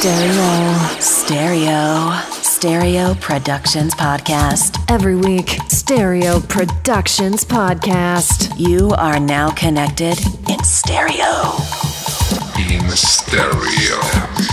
Stereo. Stereo. Stereo Productions Podcast. Every week, Stereo Productions Podcast. You are now connected in stereo. In stereo.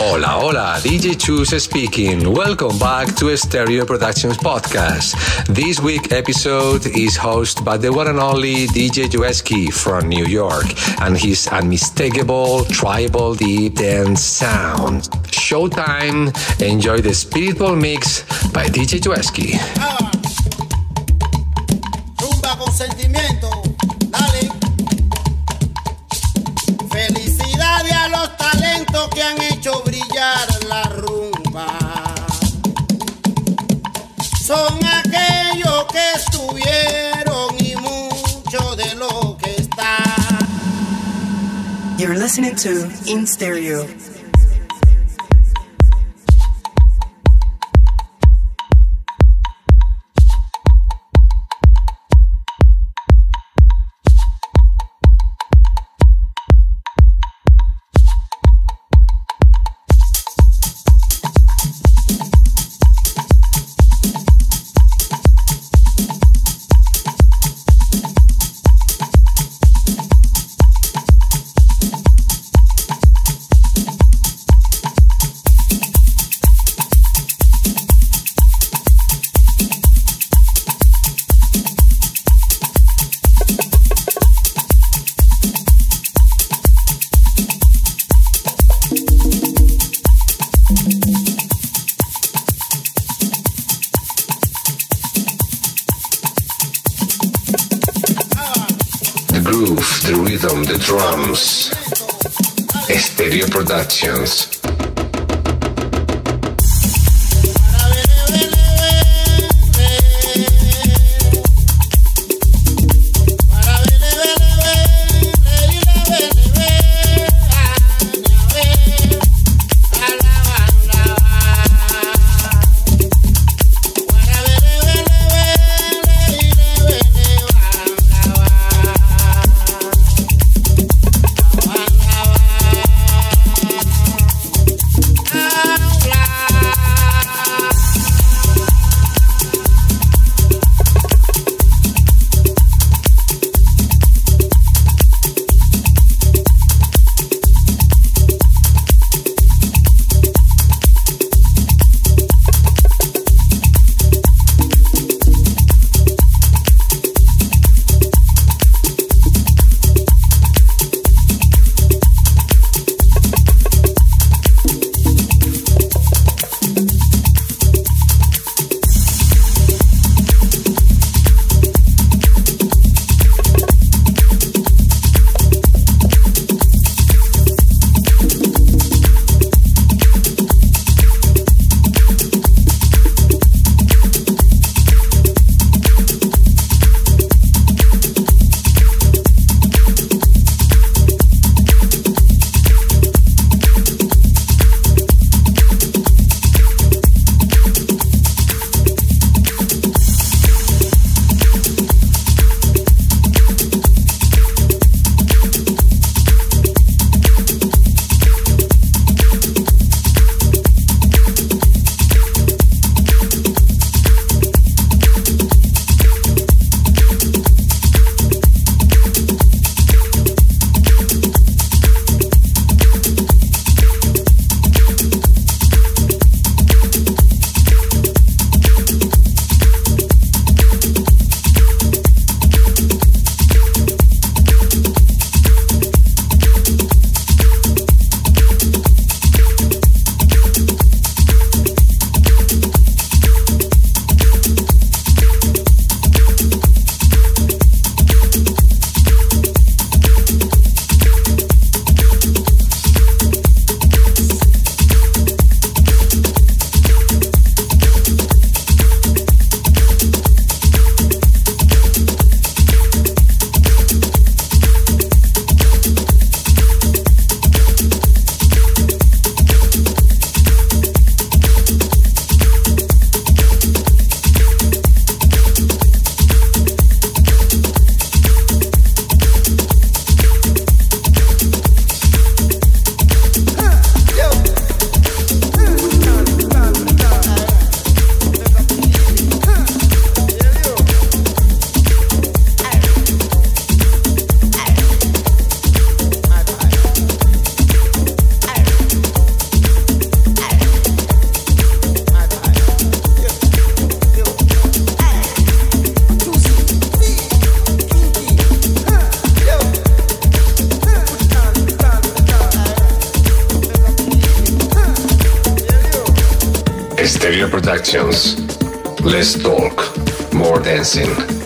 Hola, hola, DJ Chus speaking. Welcome back to Stereo Productions Podcast. This week episode is hosted by the one and only DJ Jueski from New York and his unmistakable tribal deep dance sound. Showtime. Enjoy the spiritual mix by DJ Jueski. Ah. Rumba con sentimiento. Felicidades a los talentos que han Son aquellos que estuvieron y mucho de lo que está. You're listening to In Stereo. Productions. Let's talk. More dancing.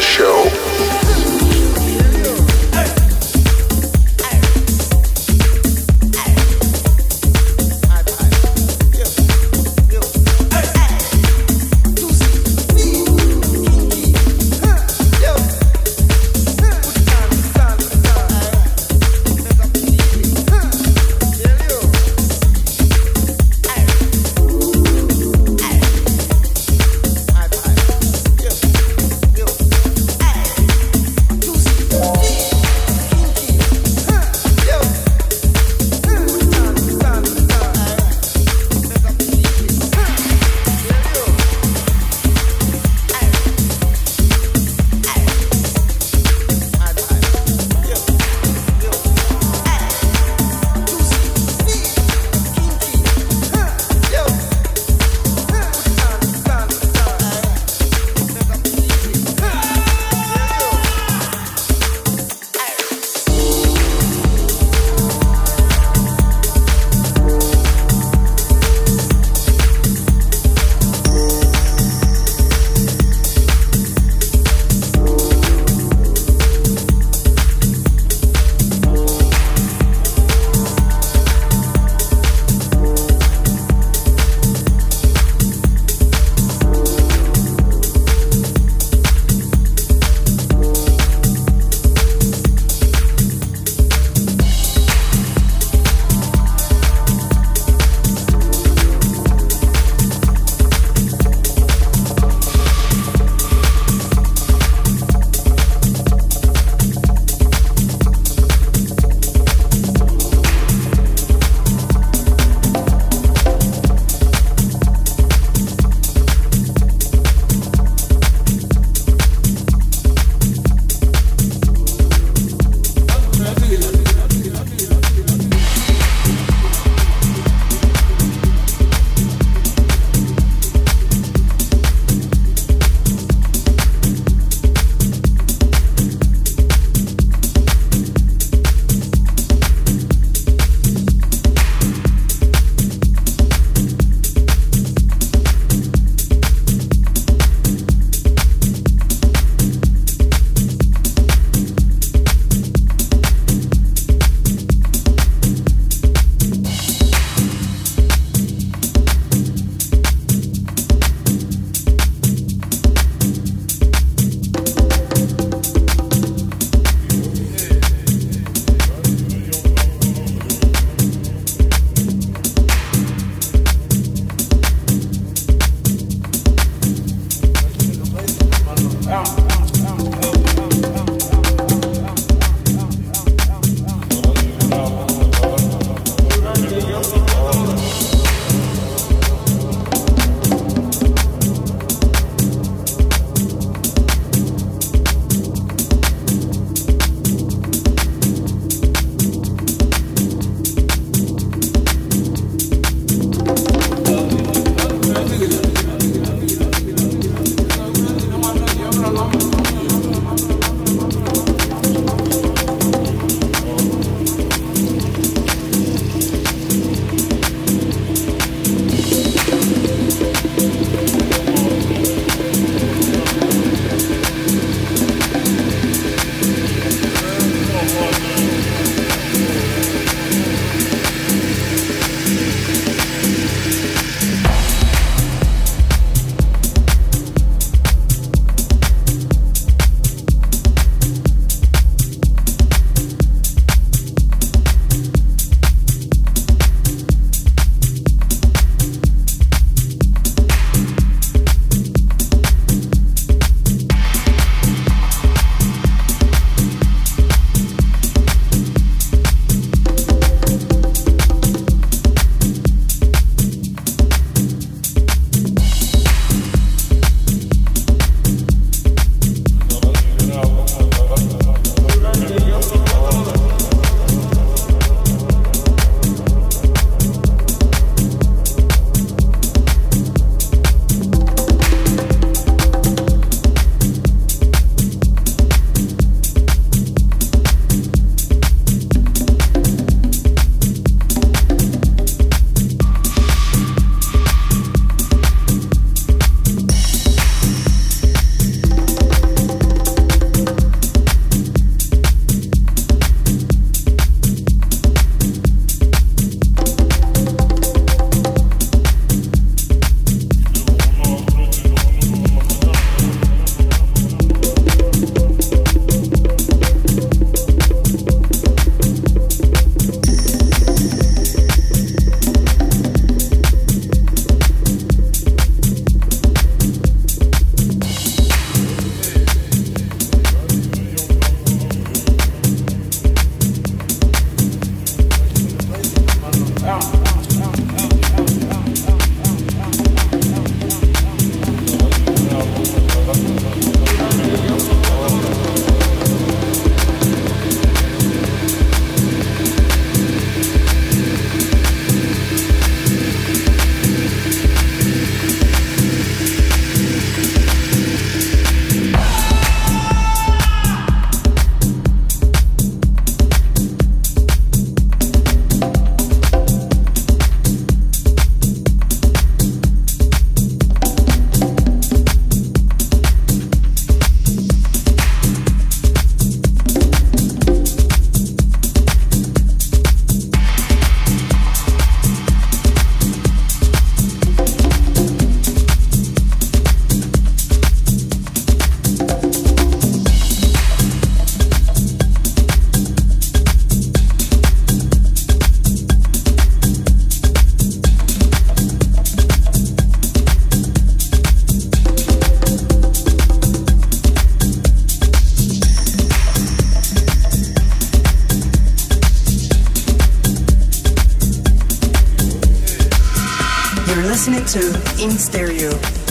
Show.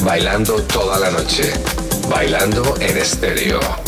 Bailando toda la noche. Bailando en estéreo.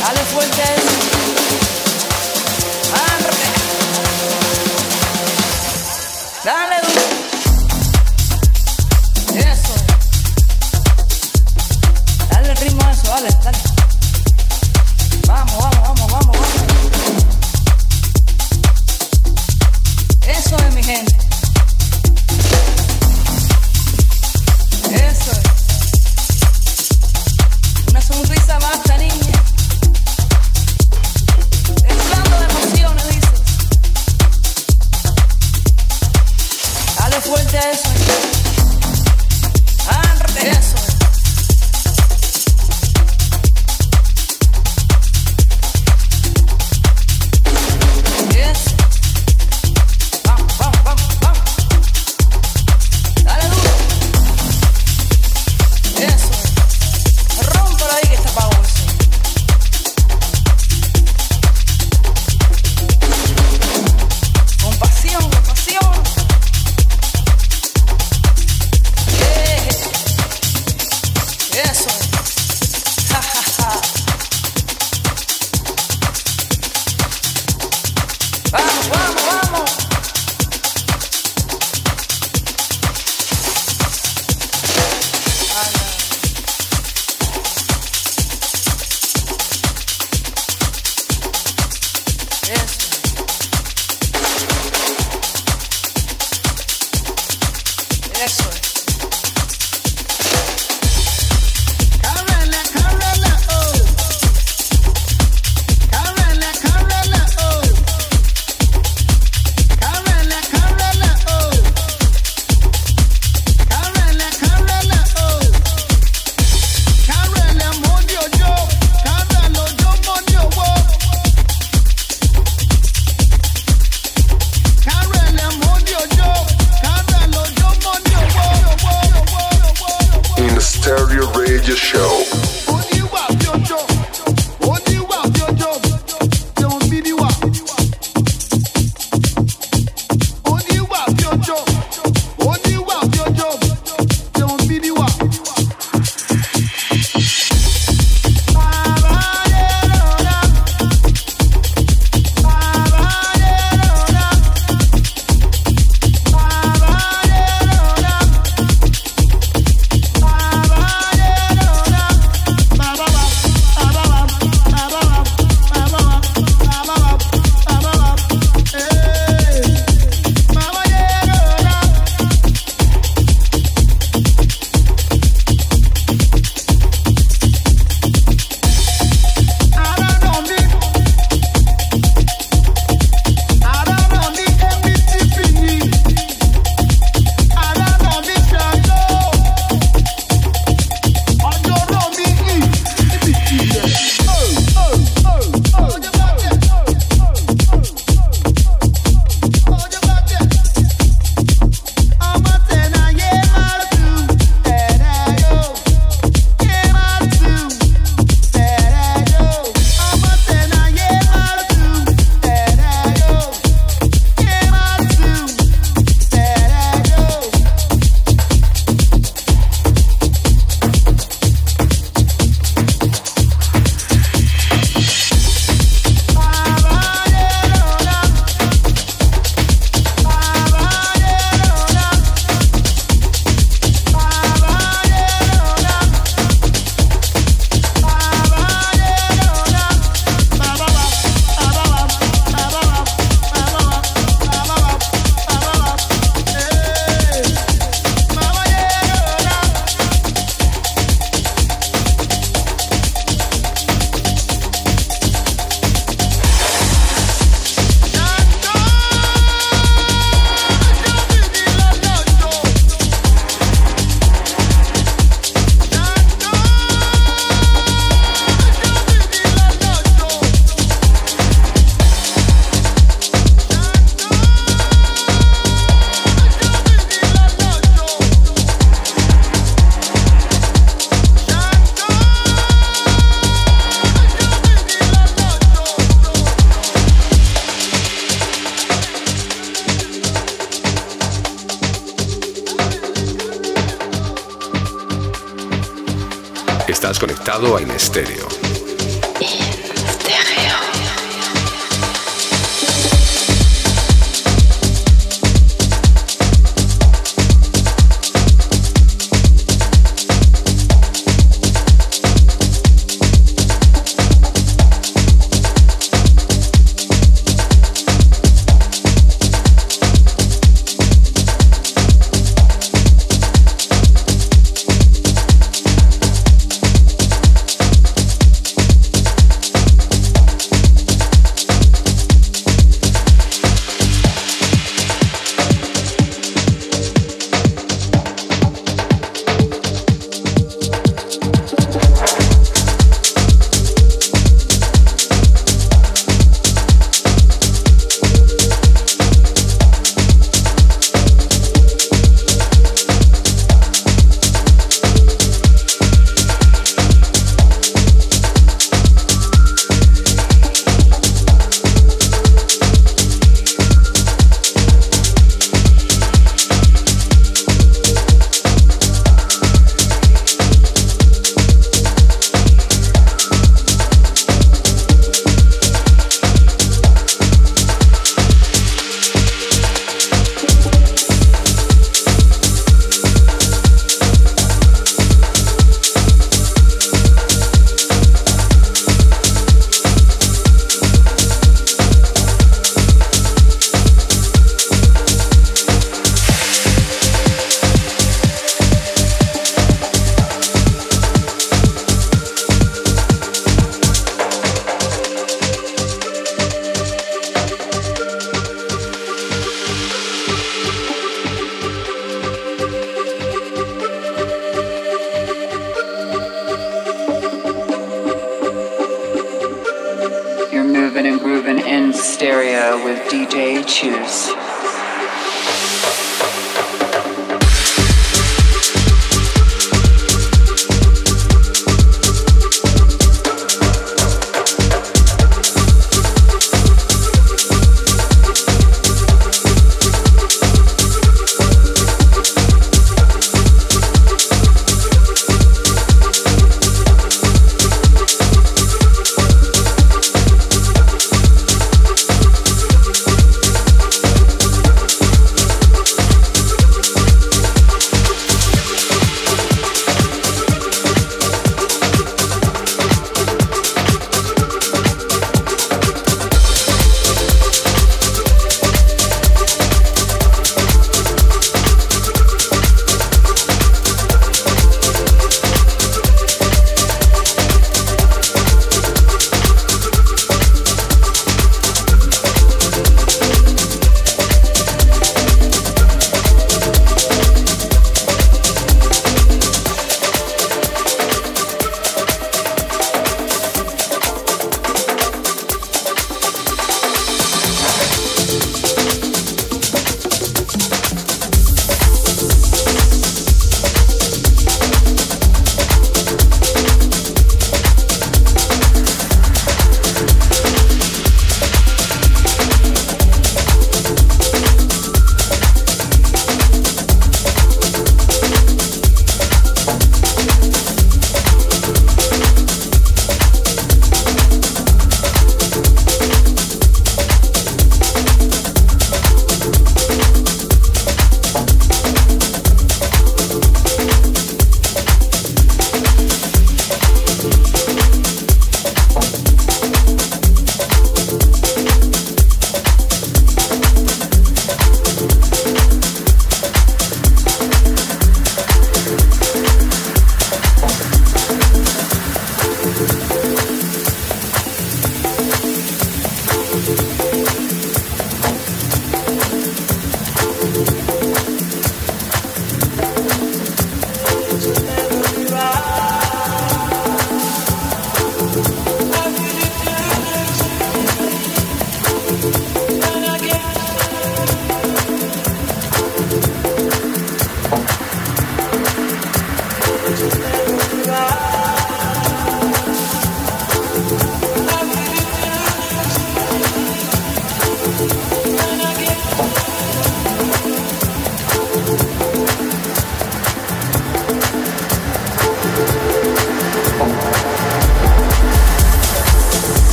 Dale fuerte Estado en estéreo.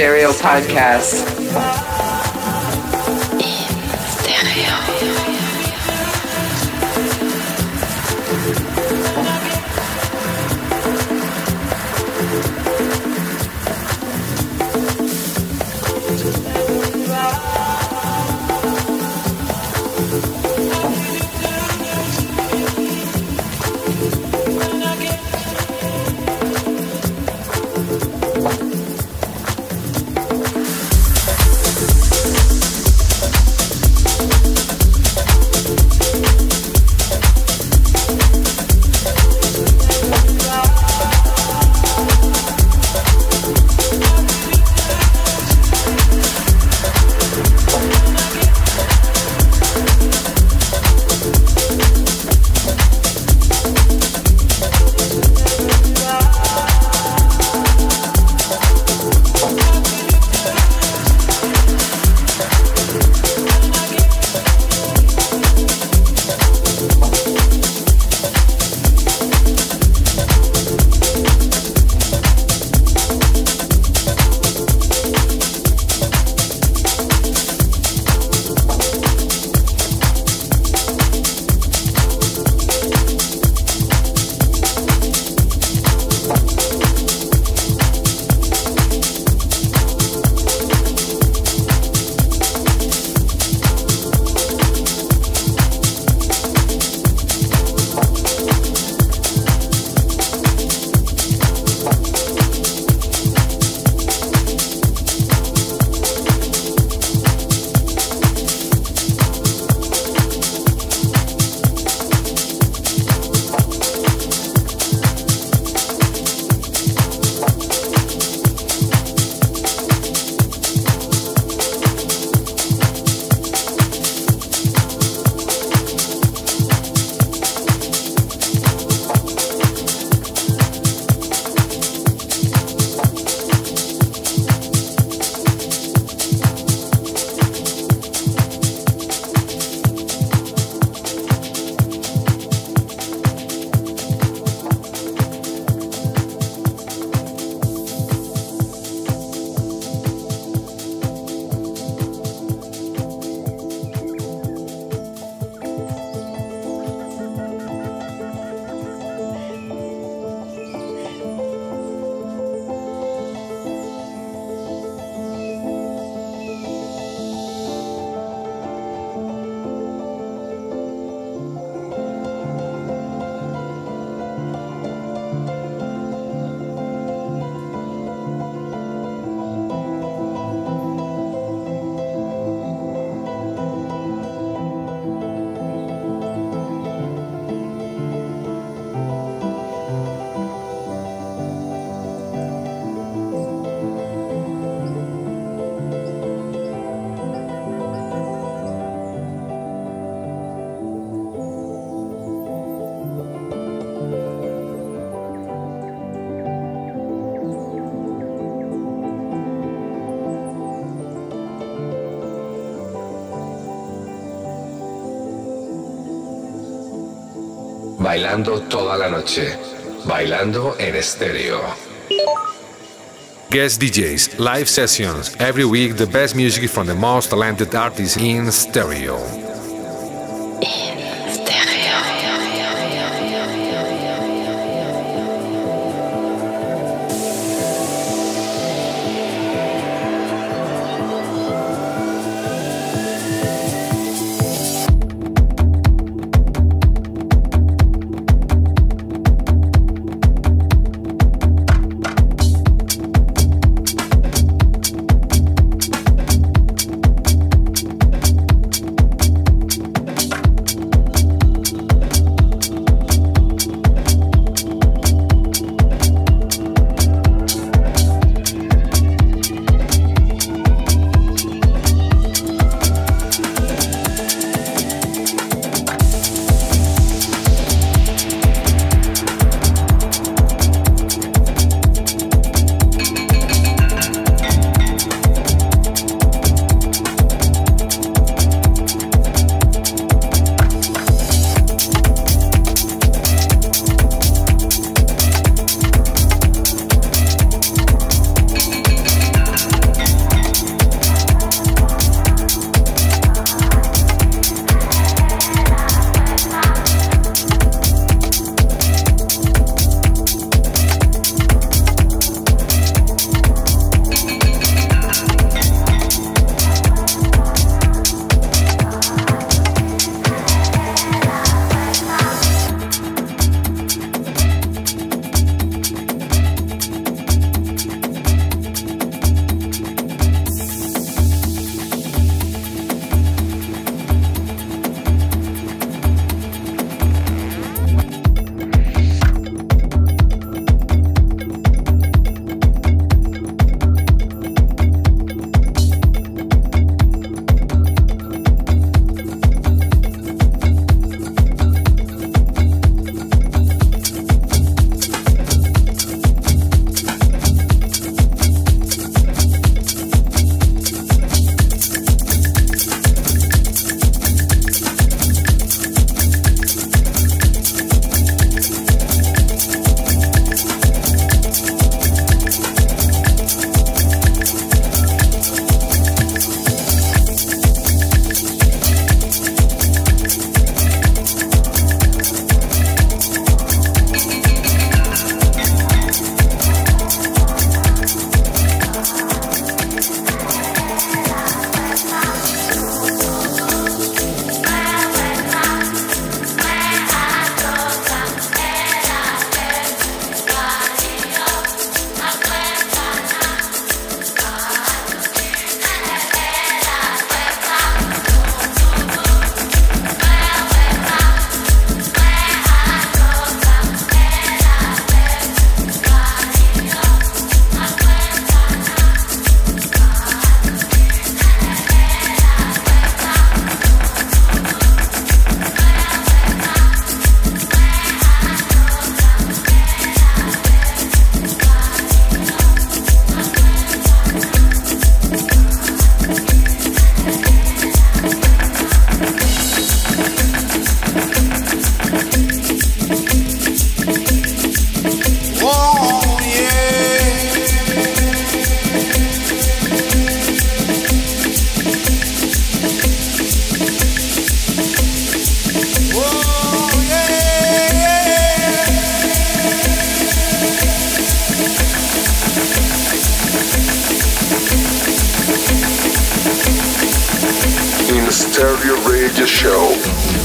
Stereo podcast. Bailando toda la noche. Bailando en estéreo. Guest DJs, live sessions, every week the best music from the most talented artists in stereo. Stereo Radio Show.